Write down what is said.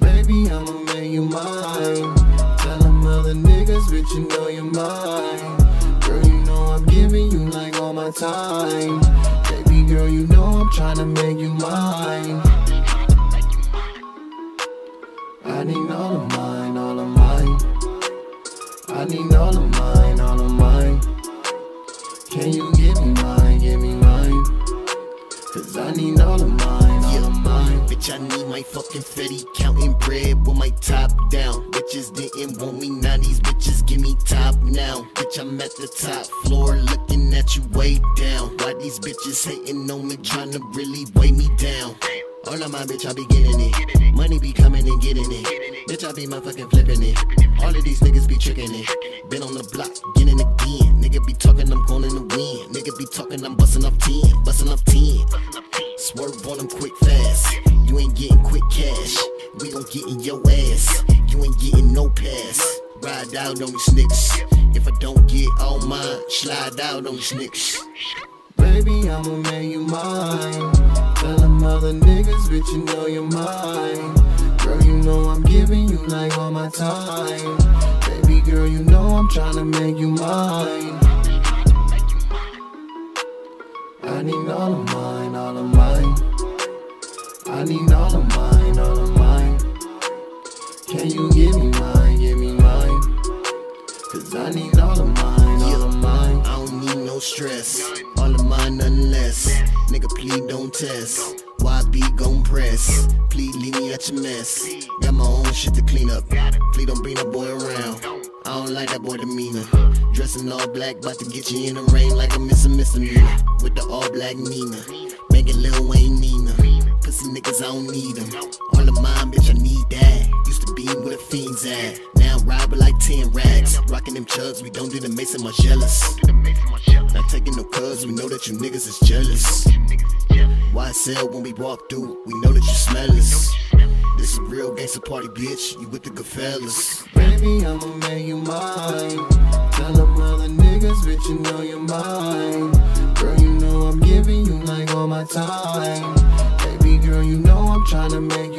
Baby, I'ma make you mine. Tell them other niggas, bitch, you know you're mine. Girl, you know I'm giving you like all my time. Baby girl, you know I'm trying to make you mine. I need all of mine. I need my fucking Fetty counting bread with my top down. Bitches didn't want me, now these bitches give me top now. Bitch, I'm at the top floor looking at you way down. Why these bitches hating on me, trying to really weigh me down? All of my bitch, I be getting it. Money be coming and getting it. Bitch, I be my fucking flipping it. All of these niggas be tricking it. Been on the block, getting again. Nigga be talking, I'm going in the wind. Nigga be talking, I'm busting up 10. Busting up 10. Swerve on them quick fast. You ain't getting quick cash. We gon' get in your ass. You ain't getting no pass. Ride out on these niggas. If I don't get all mine, slide out on these niggas. Baby, I'ma make you mine. Tell them other niggas, bitch, you know you're mine. Girl, you know I'm giving you like all my time. Baby girl, you know I'm trying to make you mine. I need all of I need all of mine, all of mine. Can you give me mine, give me mine? Cause I need all of mine, all of mine. I don't need no stress. All of mine, nothing less. Nigga, please don't test. YB gon' press. Please leave me at your mess. Got my own shit to clean up. Please don't bring that boy around. I don't like that boy demeanor. Dressing all black, about to get you in the rain like a missing misdemeanor. With the all black Nina. Making Lil Wayne Nina. Pussy niggas, I don't need them. All of mine, bitch, I need that. Used to be where the fiends at. Now ride with like 10 racks. Rocking them chugs, we don't do the Mason my jealous. Not taking no cuz, we know that you niggas is jealous. Why YSL when we walk through, we know that you smell us. This is real gangsta party, bitch. You with the good fellas. Baby, I'ma make you mine. Tell them other niggas, bitch, you know you're mine. Girl, you know I'm giving you like all my time. Trying to make